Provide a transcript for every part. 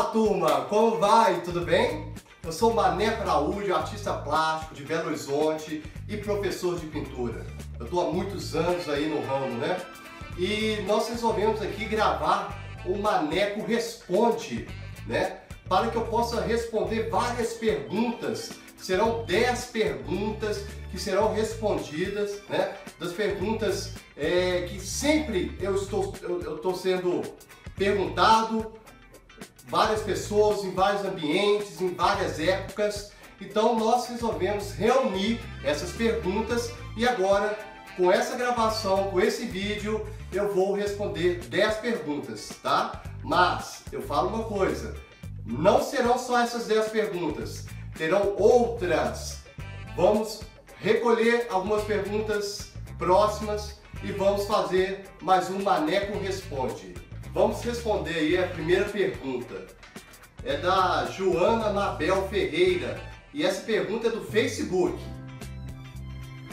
Olá turma, como vai? Tudo bem? Eu sou Mané Araújo, artista plástico de Belo Horizonte e professor de pintura. Eu estou há muitos anos aí no ramo, né? E nós resolvemos aqui gravar o Maneco Responde, né? Para que eu possa responder várias perguntas. Serão 10 perguntas que serão respondidas, né? Das perguntas é, que sempre eu estou, eu, eu estou sendo perguntado várias pessoas em vários ambientes, em várias épocas. Então nós resolvemos reunir essas perguntas e agora com essa gravação, com esse vídeo, eu vou responder 10 perguntas, tá? Mas eu falo uma coisa, não serão só essas 10 perguntas, terão outras. Vamos recolher algumas perguntas próximas e vamos fazer mais um Maneco Responde. Vamos responder aí a primeira pergunta. É da Joana Mabel Ferreira e essa pergunta é do Facebook.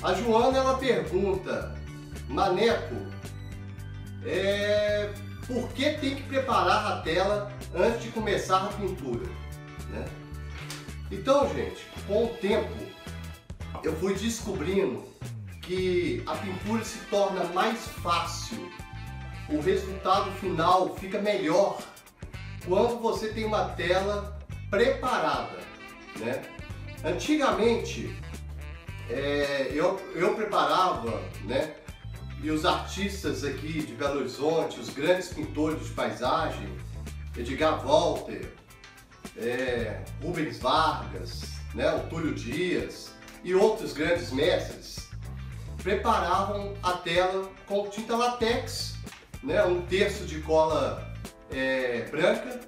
A Joana ela pergunta, Maneco, é, por que tem que preparar a tela antes de começar a pintura? Né? Então, gente, com o tempo eu fui descobrindo que a pintura se torna mais fácil o resultado final fica melhor quando você tem uma tela preparada, né? Antigamente, é, eu, eu preparava, né? E os artistas aqui de Belo Horizonte, os grandes pintores de paisagem, Edgar Walter, é, Rubens Vargas, né, o Túlio Dias e outros grandes mestres, preparavam a tela com tinta latex né, um terço de cola é, branca,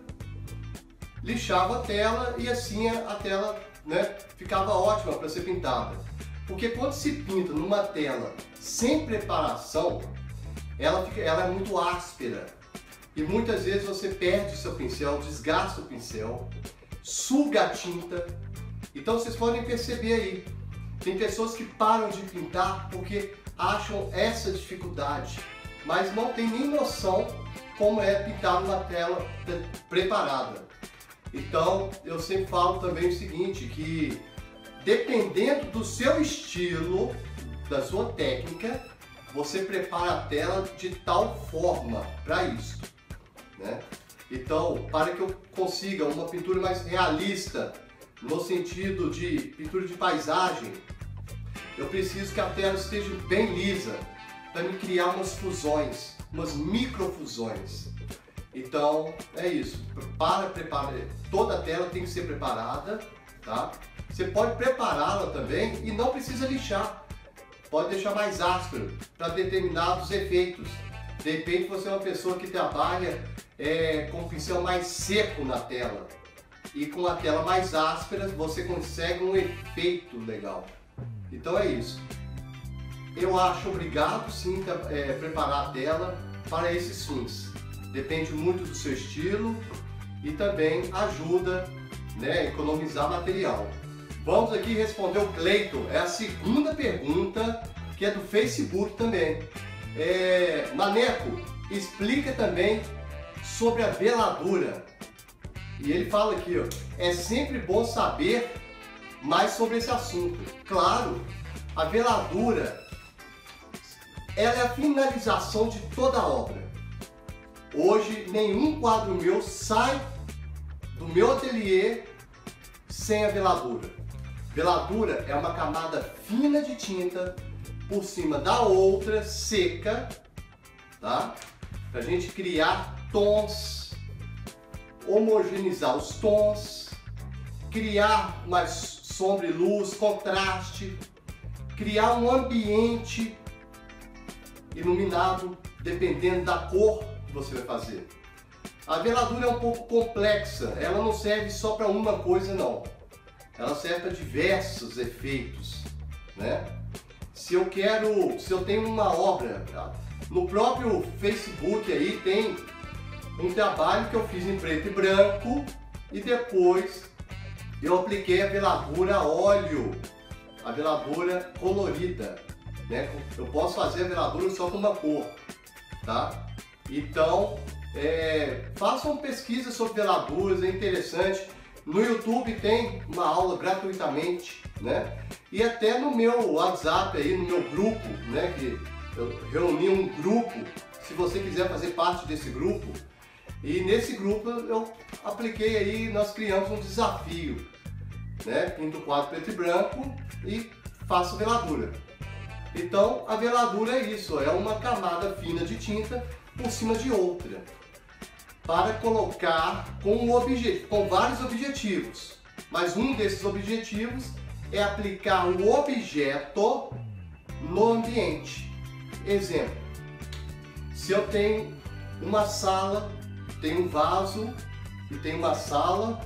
lixava a tela e assim a tela né, ficava ótima para ser pintada. Porque quando se pinta numa tela sem preparação, ela, fica, ela é muito áspera. E muitas vezes você perde o seu pincel, desgasta o pincel, suga a tinta. Então vocês podem perceber aí, tem pessoas que param de pintar porque acham essa dificuldade mas não tem nem noção como é pintar uma tela preparada. Então, eu sempre falo também o seguinte, que dependendo do seu estilo, da sua técnica, você prepara a tela de tal forma para isso. Né? Então, para que eu consiga uma pintura mais realista, no sentido de pintura de paisagem, eu preciso que a tela esteja bem lisa, para me criar umas fusões, umas microfusões. Então é isso. Para preparar, toda a tela tem que ser preparada, tá? Você pode prepará-la também e não precisa lixar. Pode deixar mais áspero para determinados efeitos. De repente você é uma pessoa que trabalha é, com o pincel mais seco na tela e com a tela mais áspera você consegue um efeito legal. Então é isso eu acho obrigado sim é, preparar a tela para esses fins. Depende muito do seu estilo e também ajuda né, economizar material. Vamos aqui responder o Cleiton, é a segunda pergunta que é do Facebook também. É, Maneco, explica também sobre a veladura. E ele fala aqui, ó, é sempre bom saber mais sobre esse assunto. Claro, a veladura ela é a finalização de toda a obra. Hoje, nenhum quadro meu sai do meu ateliê sem a veladura. Veladura é uma camada fina de tinta por cima da outra seca, tá? Pra gente criar tons, homogeneizar os tons, criar mais sombra e luz, contraste, criar um ambiente iluminado, dependendo da cor que você vai fazer. A veladura é um pouco complexa, ela não serve só para uma coisa não. Ela serve para diversos efeitos, né? Se eu quero, se eu tenho uma obra, no próprio Facebook aí tem um trabalho que eu fiz em preto e branco e depois eu apliquei a veladura a óleo, a veladura colorida né? Eu posso fazer a veladura só com uma cor, tá? Então, É, façam pesquisa sobre veladuras, é interessante. No YouTube tem uma aula gratuitamente, né? E até no meu WhatsApp aí, no meu grupo, né? Que eu reuni um grupo, se você quiser fazer parte desse grupo. E nesse grupo eu apliquei aí, nós criamos um desafio, né? Pinto quadro preto e branco e faço veladura. Então a veladura é isso, é uma camada fina de tinta por cima de outra para colocar com, um obje com vários objetivos. Mas um desses objetivos é aplicar o objeto no ambiente. Exemplo, se eu tenho uma sala, tem um vaso e tem uma sala,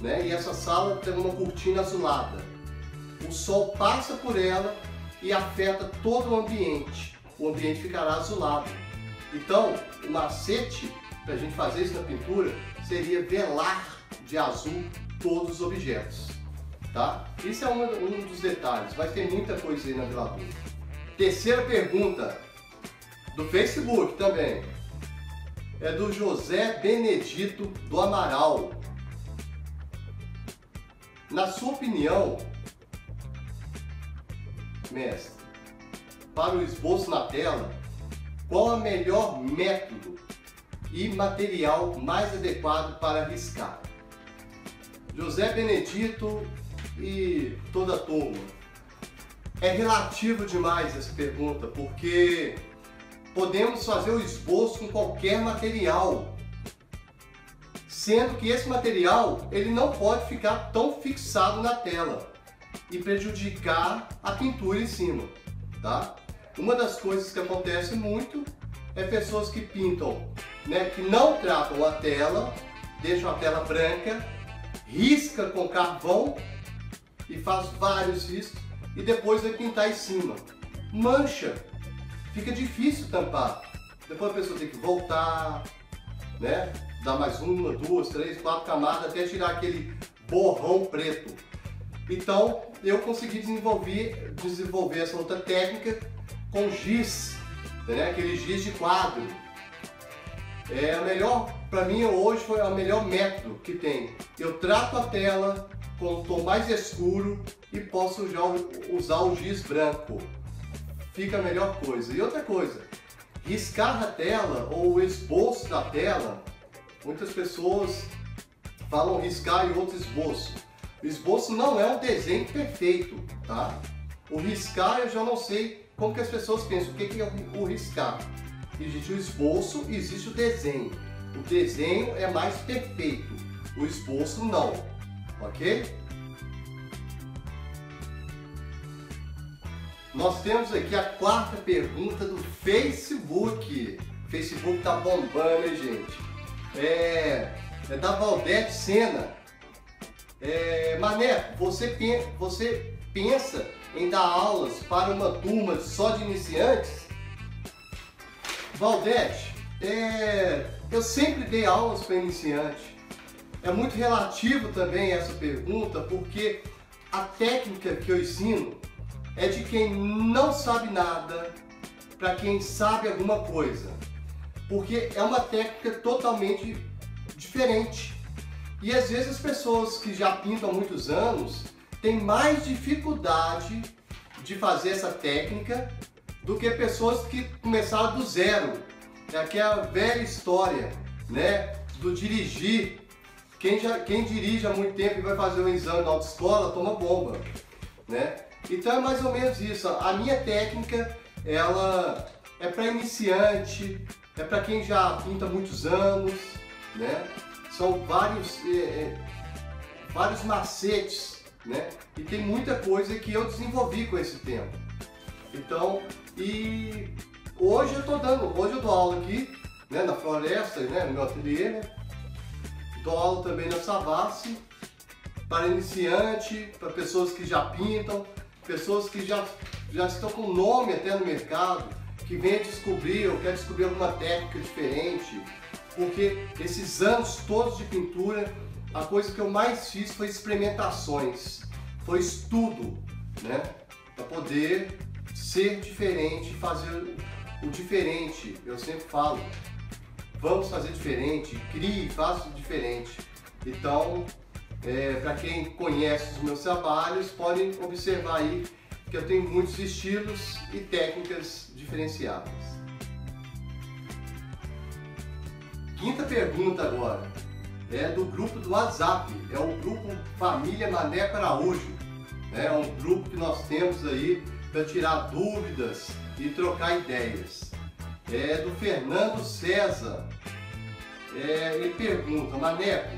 né? E essa sala tem uma cortina azulada. O sol passa por ela e afeta todo o ambiente. O ambiente ficará azulado. Então, o macete para a gente fazer isso na pintura seria velar de azul todos os objetos. Tá? Isso é um, dos detalhes, mas tem muita coisa aí na veladura. Terceira pergunta, do Facebook também. É do José Benedito do Amaral. Na sua opinião, mestre, para o esboço na tela, qual o melhor método e material mais adequado para riscar? José Benedito e toda a turma. É relativo demais essa pergunta, porque podemos fazer o esboço com qualquer material, sendo que esse material ele não pode ficar tão fixado na tela e prejudicar a pintura em cima, tá? Uma das coisas que acontece muito é pessoas que pintam, né, que não tratam a tela, deixam a tela branca, risca com carvão e faz vários riscos e depois vai pintar em cima. Mancha, fica difícil tampar. Depois a pessoa tem que voltar, né? Dar mais uma, duas, três, quatro camadas até tirar aquele borrão preto. Então eu consegui desenvolver, desenvolver essa outra técnica com giz, né? aquele giz de quadro. É a melhor, para mim hoje foi o melhor método que tem. Eu trato a tela com o tom mais escuro e posso já usar o giz branco. Fica a melhor coisa. E outra coisa, riscar a tela ou o esboço da tela, muitas pessoas falam riscar e outros esboço. O esboço não é um desenho perfeito, tá? O riscar eu já não sei como que as pessoas pensam. O que é o riscar? Existe o esboço e existe o desenho. O desenho é mais perfeito, o esboço não, ok? Nós temos aqui a quarta pergunta do Facebook. O Facebook tá bombando, hein, gente? É, é da Valdete Sena. É, Mané, você, você pensa em dar aulas para uma turma só de iniciantes? Valdete, é, eu sempre dei aulas para iniciante. É muito relativo também essa pergunta, porque a técnica que eu ensino é de quem não sabe nada para quem sabe alguma coisa. Porque é uma técnica totalmente diferente. E às vezes as pessoas que já pintam há muitos anos têm mais dificuldade de fazer essa técnica do que pessoas que começaram do zero. É aquela velha história, né, do dirigir. Quem, já, quem dirige há muito tempo e vai fazer um exame na autoescola toma bomba, né? Então é mais ou menos isso. A minha técnica, ela é para iniciante, é para quem já pinta muitos anos, né? São vários, é, é, vários macetes, né? E tem muita coisa que eu desenvolvi com esse tempo. Então, e hoje eu estou dando, hoje eu dou aula aqui, né, na floresta, né, no meu ateliê, né? Dou aula também na Savassi, para iniciante, para pessoas que já pintam, pessoas que já, já estão com nome até no mercado, que vêm descobrir ou quer descobrir alguma técnica diferente, porque esses anos todos de pintura, a coisa que eu mais fiz foi experimentações, foi estudo, né? Para poder ser diferente, fazer o diferente. Eu sempre falo, vamos fazer diferente, crie, faça diferente. Então, é, para quem conhece os meus trabalhos, podem observar aí que eu tenho muitos estilos e técnicas diferenciadas. Quinta pergunta agora é do grupo do WhatsApp, é o grupo Família Maneco Araújo. É um grupo que nós temos aí para tirar dúvidas e trocar ideias. É do Fernando César. É, ele pergunta, Maneco,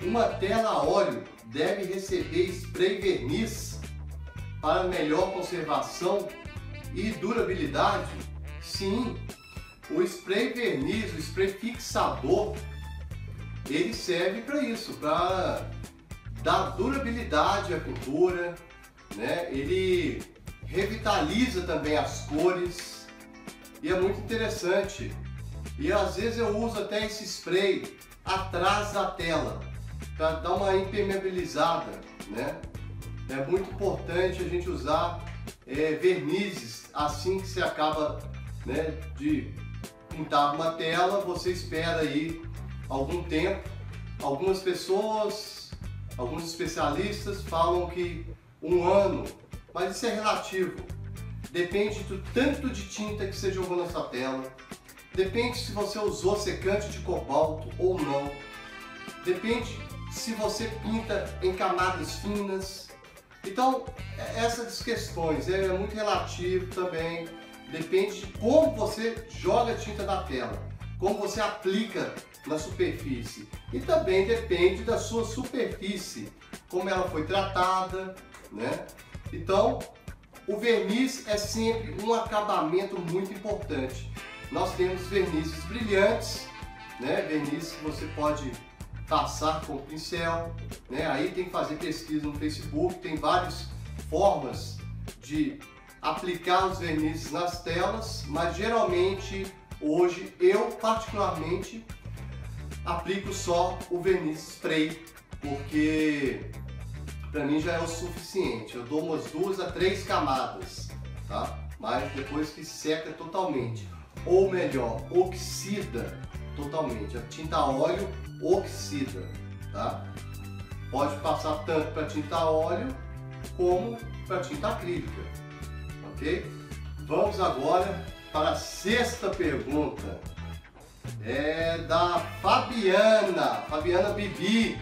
uma tela a óleo deve receber spray verniz para melhor conservação e durabilidade? Sim, o spray verniz, o spray fixador, ele serve para isso, para dar durabilidade à pintura, né? Ele revitaliza também as cores e é muito interessante. E às vezes eu uso até esse spray atrás da tela para dar uma impermeabilizada, né? É muito importante a gente usar é, vernizes assim que você acaba né, de pintar uma tela, você espera aí algum tempo. Algumas pessoas, alguns especialistas falam que um ano, mas isso é relativo. Depende do tanto de tinta que você jogou na sua tela, depende se você usou secante de cobalto ou não, depende se você pinta em camadas finas. Então, é, essas questões é muito relativo também, depende de como você joga a tinta na tela, como você aplica na superfície e também depende da sua superfície, como ela foi tratada, né? Então, o verniz é sempre um acabamento muito importante. Nós temos vernizes brilhantes, né? Verniz que você pode passar com pincel, né? Aí tem que fazer pesquisa no Facebook, tem várias formas de aplicar os vernizes nas telas, mas geralmente hoje eu particularmente aplico só o verniz spray, porque para mim já é o suficiente. Eu dou umas duas a três camadas, tá? Mas depois que seca totalmente, ou melhor, oxida totalmente. A tinta óleo oxida, tá? Pode passar tanto para tinta óleo como para tinta acrílica, ok? Vamos agora para a sexta pergunta é da Fabiana, Fabiana Bibi.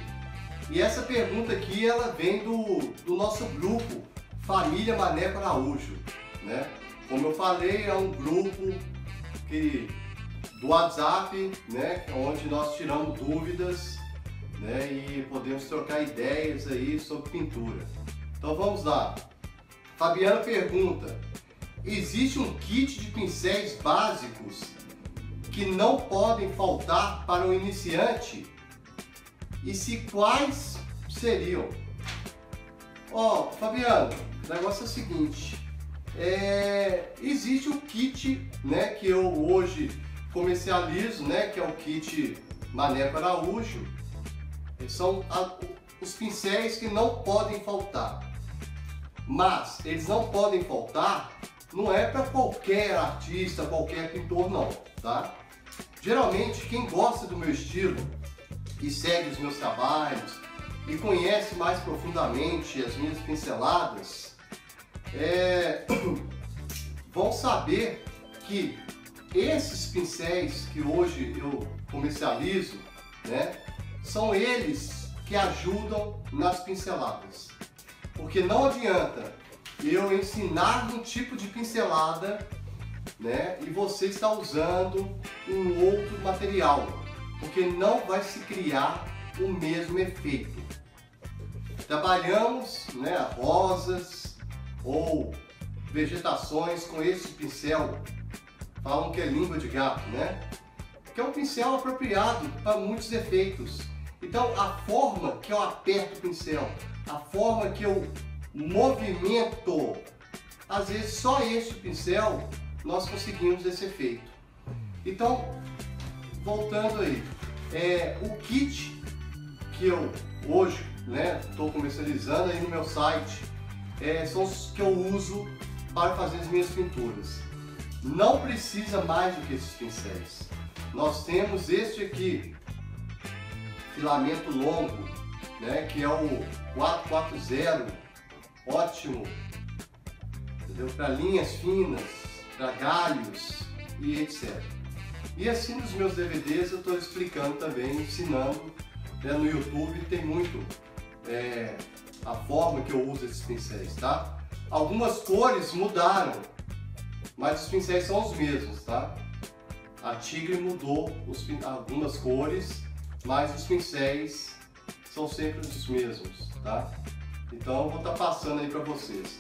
E essa pergunta aqui, ela vem do, do nosso grupo Família Maneco Araújo, né? Como eu falei, é um grupo que, do WhatsApp, né? Onde nós tiramos dúvidas, né? E podemos trocar ideias aí sobre pintura. Então vamos lá. Fabiana pergunta, existe um kit de pincéis básicos que não podem faltar para o iniciante? E se quais seriam? Ó, oh, Fabiano, o negócio é o seguinte, é, existe o kit, né, que eu hoje comercializo, né, que é o kit Maneco Araújo, são a, os pincéis que não podem faltar, mas eles não podem faltar não é para qualquer artista, qualquer pintor não, tá? Geralmente, quem gosta do meu estilo e segue os meus trabalhos e conhece mais profundamente as minhas pinceladas, é, vão saber que esses pincéis que hoje eu comercializo, né, são eles que ajudam nas pinceladas. Porque não adianta eu ensinar um tipo de pincelada né? E você está usando um outro material, porque não vai se criar o mesmo efeito. Trabalhamos, né, rosas ou vegetações com esse pincel, falam que é língua de gato, né? Que é um pincel apropriado para muitos efeitos. Então, a forma que eu aperto o pincel, a forma que eu movimento, às vezes só este pincel nós conseguimos esse efeito. Então, voltando aí, é, o kit que eu hoje estou né, comercializando aí no meu site é, são os que eu uso para fazer as minhas pinturas. Não precisa mais do que esses pincéis. nós temos este aqui, filamento longo, né, que é o 440, ótimo, para linhas finas, para galhos e etc. E assim nos meus DVDs eu estou explicando também, ensinando, né, no YouTube tem muito é, a forma que eu uso esses pincéis, tá? Algumas cores mudaram, mas os pincéis são os mesmos, tá? A Tigre mudou os, algumas cores, mas os pincéis são sempre os mesmos, tá? Então vou estar tá passando aí para vocês.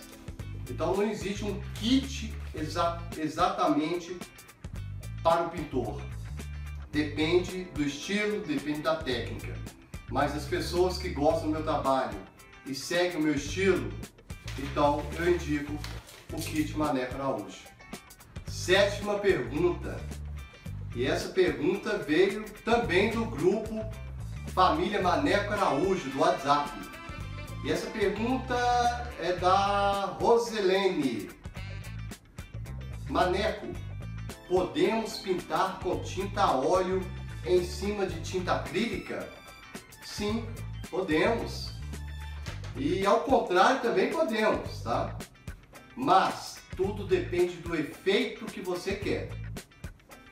Então não existe um kit exa exatamente para o pintor. Depende do estilo, depende da técnica. Mas as pessoas que gostam do meu trabalho e seguem o meu estilo, então eu indico o kit Maneco Araújo. Sétima pergunta. E essa pergunta veio também do grupo Família Maneco Araújo, do WhatsApp. E essa pergunta é da Roselene. Maneco, podemos pintar com tinta óleo em cima de tinta acrílica? Sim, podemos. E ao contrário também podemos, tá? Mas tudo depende do efeito que você quer.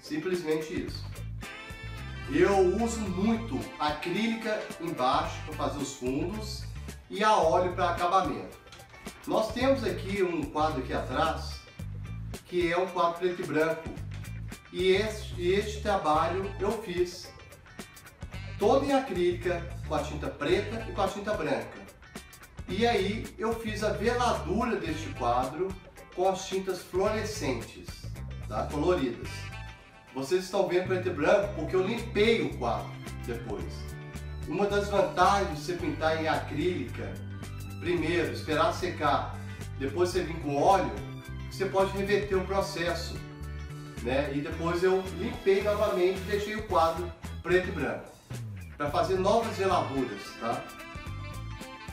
Simplesmente isso. Eu uso muito acrílica embaixo para fazer os fundos e a óleo para acabamento. Nós temos aqui um quadro aqui atrás que é um quadro preto e branco e este, este trabalho eu fiz todo em acrílica com a tinta preta e com a tinta branca. E aí eu fiz a veladura deste quadro com as tintas fluorescentes, tá? coloridas. Vocês estão vendo preto e branco porque eu limpei o quadro depois. Uma das vantagens de você pintar em acrílica, primeiro, esperar secar, depois você vir com óleo, você pode reverter o processo. Né? E depois eu limpei novamente e deixei o quadro preto e branco. Para fazer novas veladuras, tá?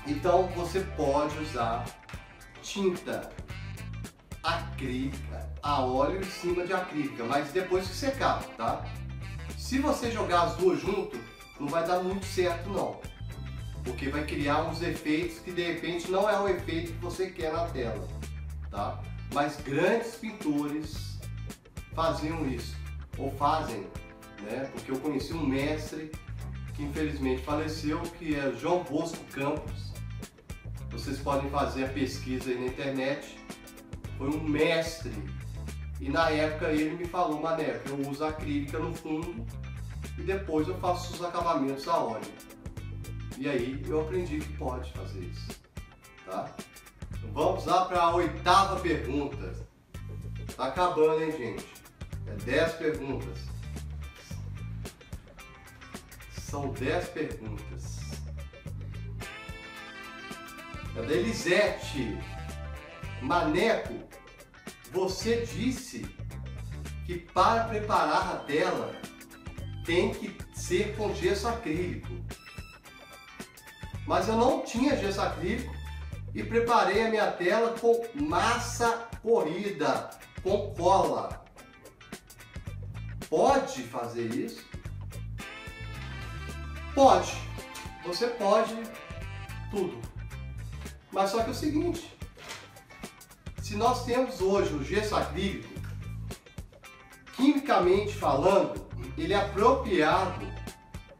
Então você pode usar tinta acrílica a óleo em cima de acrílica, mas depois que secar, tá? Se você jogar as duas junto, não vai dar muito certo não, porque vai criar uns efeitos que de repente não é o efeito que você quer na tela, tá? Mas grandes pintores faziam isso, ou fazem, né? Porque eu conheci um mestre que infelizmente faleceu, que é João Bosco Campos. Vocês podem fazer a pesquisa aí na internet foi um mestre. E na época ele me falou, Mané, eu uso acrílica no fundo e depois eu faço os acabamentos a óleo. E aí eu aprendi que pode fazer isso. Tá? Vamos lá para a oitava pergunta. Tá acabando, hein, gente? É 10 perguntas. São 10 perguntas. É da Elisete. Maneco, você disse que para preparar a tela tem que ser com gesso acrílico. Mas eu não tinha gesso acrílico e preparei a minha tela com massa corrida, com cola. Pode fazer isso? Pode. Você pode tudo. Mas só que é o seguinte, se nós temos hoje o gesso acrílico, quimicamente falando, ele é apropriado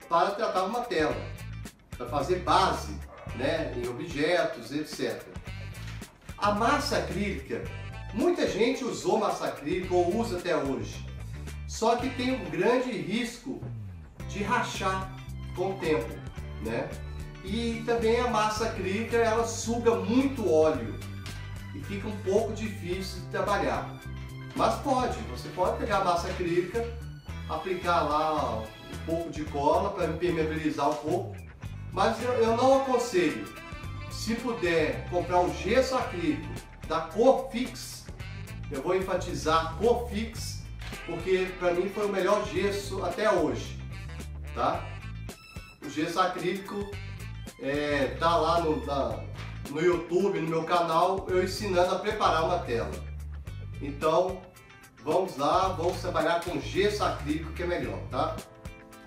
para tratar uma tela, para fazer base né, em objetos, etc. A massa acrílica, muita gente usou massa acrílica ou usa até hoje, só que tem um grande risco de rachar com o tempo, né? E também a massa acrílica ela suga muito óleo e fica um pouco difícil de trabalhar. Mas pode, você pode pegar a massa acrílica, aplicar lá um pouco de cola para impermeabilizar um pouco, mas eu, eu não aconselho. Se puder comprar um gesso acrílico da cor fix, eu vou enfatizar cor fix, porque para mim foi o melhor gesso até hoje, tá? O gesso acrílico é, tá lá no, na, no YouTube, no meu canal, eu ensinando a preparar uma tela. Então, vamos lá, vamos trabalhar com gesso acrílico que é melhor, tá?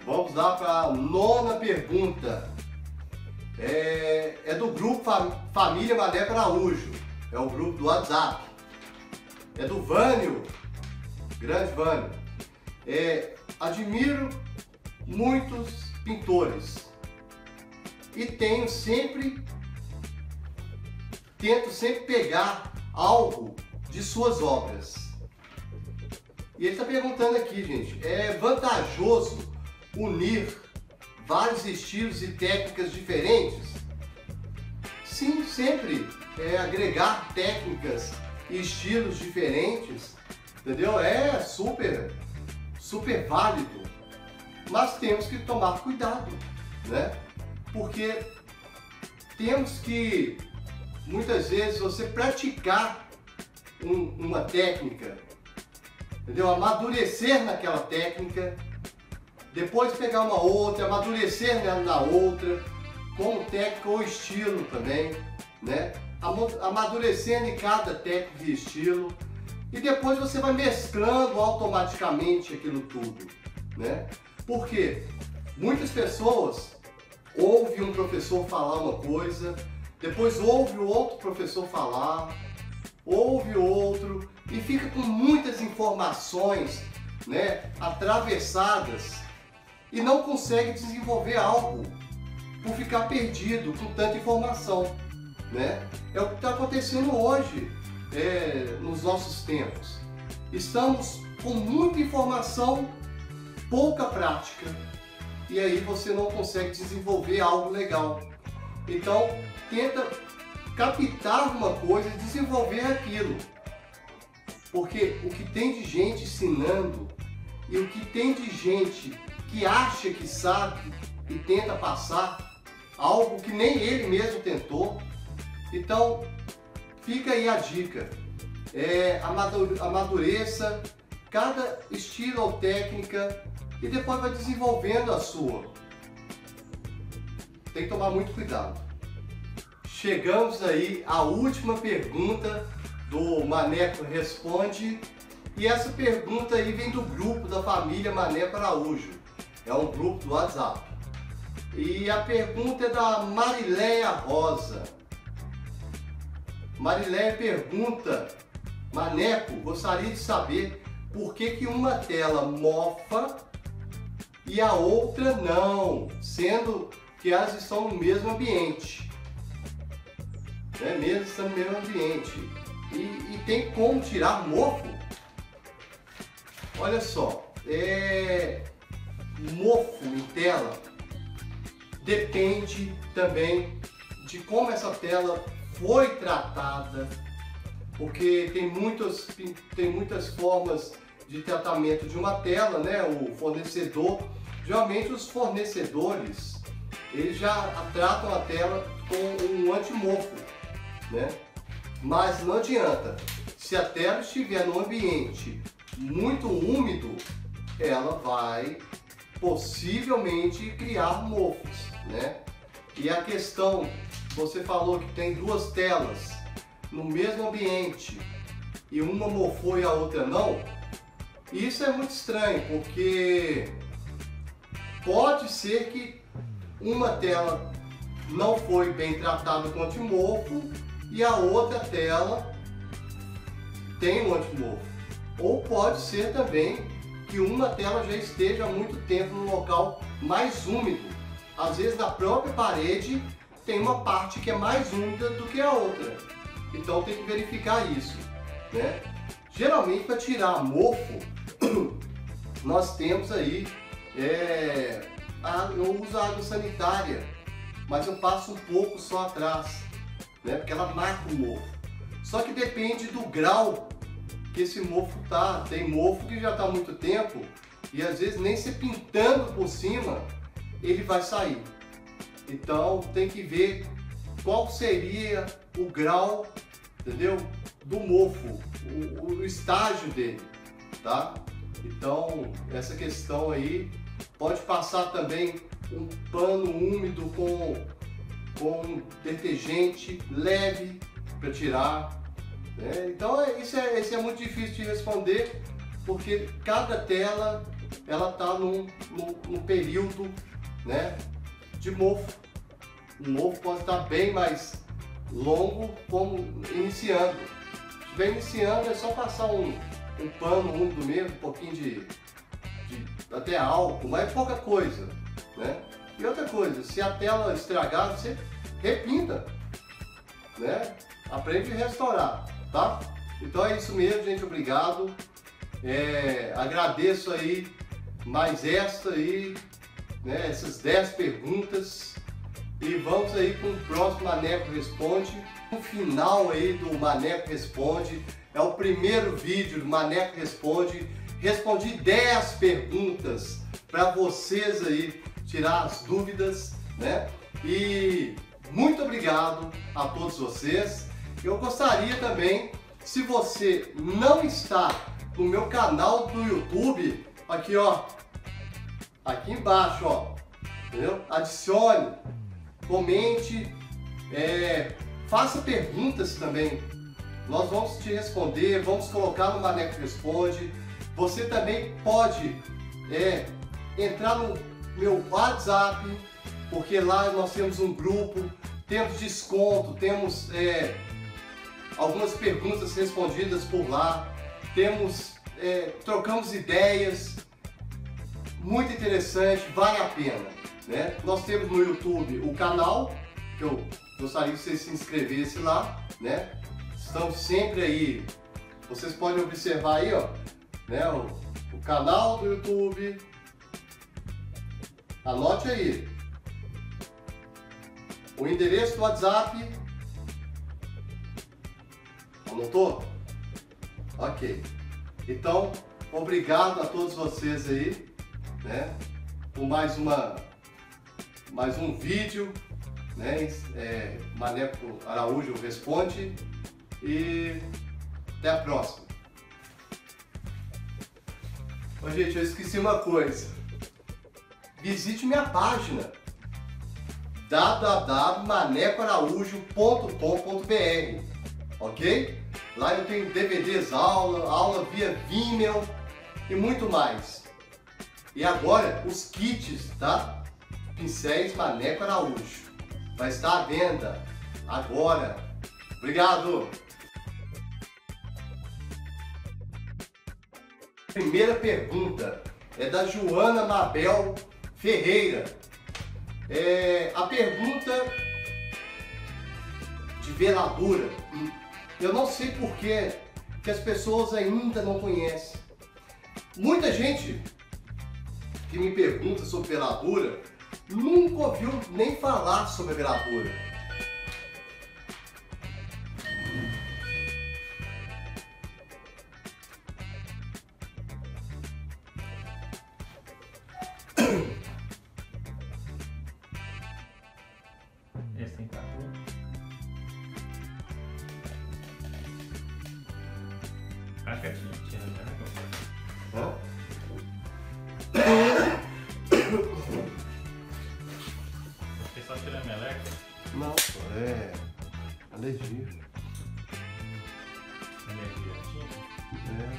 Vamos lá para a nona pergunta. É, é do grupo Família Mané Araújo, é o grupo do WhatsApp. É do Vânio, grande Vânio. É, admiro muitos pintores e tenho sempre, tento sempre pegar algo de suas obras. E ele está perguntando aqui, gente, é vantajoso unir vários estilos e técnicas diferentes? Sim, sempre é, agregar técnicas e estilos diferentes, entendeu? É super, super válido. Mas temos que tomar cuidado, né? Porque temos que, muitas vezes, você praticar um, uma técnica, entendeu? Amadurecer naquela técnica, depois pegar uma outra, amadurecer na outra, como técnica ou estilo também, né? Amadurecendo em cada técnica e estilo. E depois você vai mesclando automaticamente aquilo tudo, né? Porque muitas pessoas ouvem um professor falar uma coisa, depois ouve o outro professor falar, ouve outro e fica com muitas informações, né, atravessadas e não consegue desenvolver algo por ficar perdido com tanta informação, né? É o que está acontecendo hoje é, nos nossos tempos. Estamos com muita informação, pouca prática e aí você não consegue desenvolver algo legal. Então tenta captar uma coisa e desenvolver aquilo. Porque o que tem de gente ensinando e o que tem de gente que acha que sabe e tenta passar algo que nem ele mesmo tentou. Então, fica aí a dica. É, amadureça cada estilo ou técnica e depois vai desenvolvendo a sua. Tem que tomar muito cuidado. Chegamos aí à última pergunta do Maneco Responde. E essa pergunta aí vem do grupo da família Maneco Araújo. É um grupo do WhatsApp. E a pergunta é da Marileia Rosa. Marileia pergunta, Maneco, gostaria de saber por que, que uma tela mofa e a outra não, sendo que elas estão no mesmo ambiente. Né? Mesmo estão no mesmo ambiente. E, e tem como tirar mofo? Olha só, é... mofo em tela depende também de como essa tela foi tratada, porque tem muitas, tem muitas formas de tratamento de uma tela, né? O fornecedor, geralmente os fornecedores, eles já tratam a tela com um antimofo, né? Mas não adianta, se a tela estiver no ambiente muito úmido, ela vai possivelmente criar mofos né? E a questão, você falou que tem duas telas no mesmo ambiente e uma mofou e a outra não, isso é muito estranho, porque pode ser que uma tela não foi bem tratada com antimofo e a outra tela tem um antimofo. Ou pode ser também que uma tela já esteja há muito tempo no local mais úmido às vezes na própria parede tem uma parte que é mais úmida do que a outra. Então tem que verificar isso. Né? Geralmente para tirar mofo, nós temos aí, é, eu uso água sanitária, mas eu passo um pouco só atrás, né? porque ela mata o mofo. Só que depende do grau que esse mofo tá. Tem mofo que já está há muito tempo e às vezes nem se pintando por cima ele vai sair. Então tem que ver qual seria o grau, entendeu? Do mofo, o, o estágio dele, tá? Então essa questão aí pode passar também um pano úmido com, com detergente leve para tirar. Né? Então é, isso, é, isso é muito difícil de responder, porque cada tela ela está num, num, num, período né, de mofo. O mofo pode estar bem mais longo como iniciando. Se estiver iniciando é só passar um, um pano úmido mesmo, um pouquinho de, de até álcool, mas é pouca coisa. Né? E outra coisa, se a tela estragar, você repinta. Né? Aprende a restaurar, tá? Então é isso mesmo, gente. Obrigado. É, agradeço aí mais esta aí, né, essas 10 perguntas. E vamos aí com o próximo Maneco Responde. No final aí do Maneco Responde, é o primeiro vídeo do Maneco Responde. Respondi 10 perguntas para vocês aí tirar as dúvidas, né? E muito obrigado a todos vocês. Eu gostaria também, se você não está no meu canal do YouTube, aqui ó, aqui embaixo ó, entendeu? Adicione, comente, é, faça perguntas também. Nós vamos te responder, vamos colocar no Maneco Responde. Você também pode é, entrar no meu WhatsApp, porque lá nós temos um grupo, temos desconto, temos é, algumas perguntas respondidas por lá, temos, é, trocamos ideias, muito interessante, vale a pena. Né? Nós temos no YouTube o canal, que eu gostaria que você se inscrevesse lá, né? Estamos sempre aí, vocês podem observar aí, ó, né? o, o canal do YouTube, Anote aí. O endereço do WhatsApp. Anotou? Ok. Então, obrigado a todos vocês aí, né? Por mais uma, mais um vídeo, né? É, Maneco Araújo responde e até a próxima. Ô, gente, eu esqueci uma coisa visite minha página www.manecoaraújo.com.br ok? Lá eu tenho DVDs aula, aula via Vimeo e muito mais. E agora os kits, tá? Pincéis Maneco Araújo. Vai estar à venda agora. Obrigado! Primeira pergunta é da Joana Mabel Ferreira. É, a pergunta de veladura, eu não sei por que, as pessoas ainda não conhecem. Muita gente que me pergunta sobre veladura nunca ouviu nem falar sobre veladura.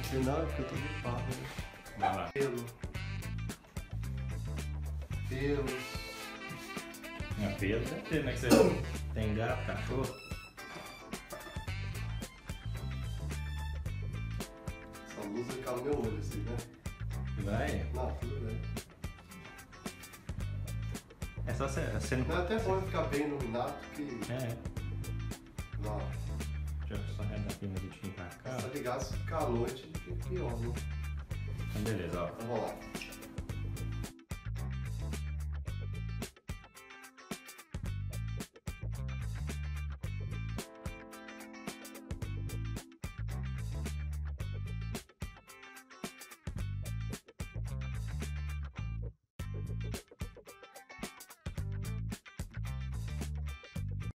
Sei não, é porque eu tô gripado. Né? Vai lá. Pelo. Pelos. Minha pelo deve ter, né? Que você tem gato, cachorro. Essa luz vai ficar no meu olho, assim, né? Vai. Não, tudo bem. É só você. você não... É até bom ficar bem iluminado, que. É. Aqui um minutinho pra cá. tá ligado pior, né? Então, beleza, ó. Então, vamos lá.